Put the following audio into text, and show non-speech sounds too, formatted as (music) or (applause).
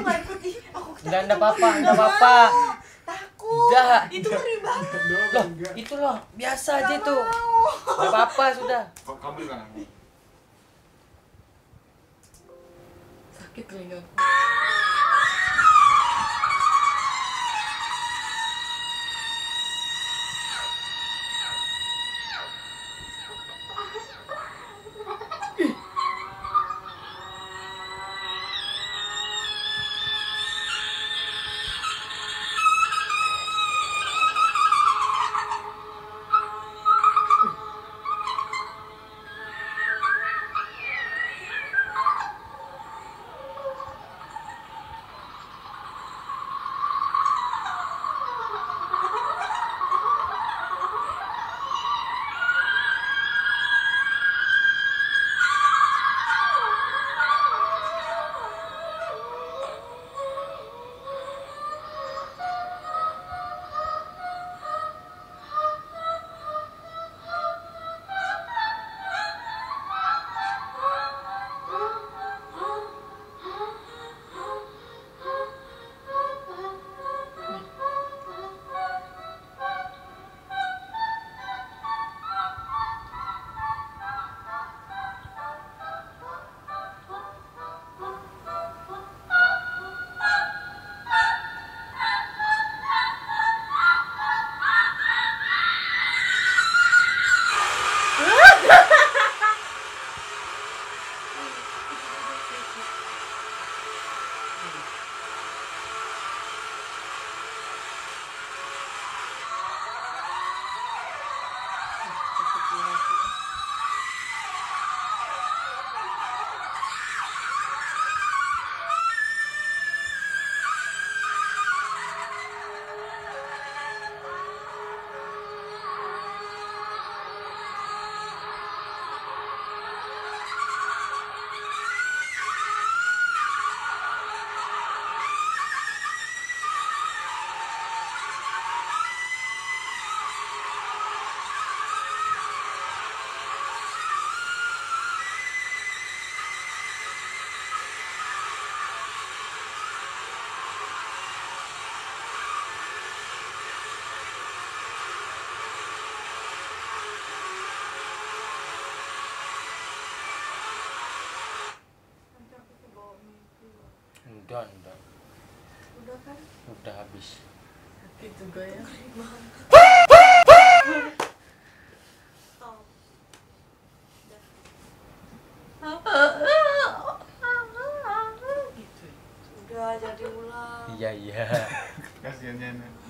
nggak ikut ih aku Enggak ada apa-apa, enggak apa-apa. takut Udah. itu ngeri banget Loh, itu loh, biasa aja tuh. Enggak apa-apa sudah. Kamu kan aku. sakit telinga udah udah. Udah kan? Udah habis. Gitu gaya ya udah jadi iya. Iya kasiannya (laughs)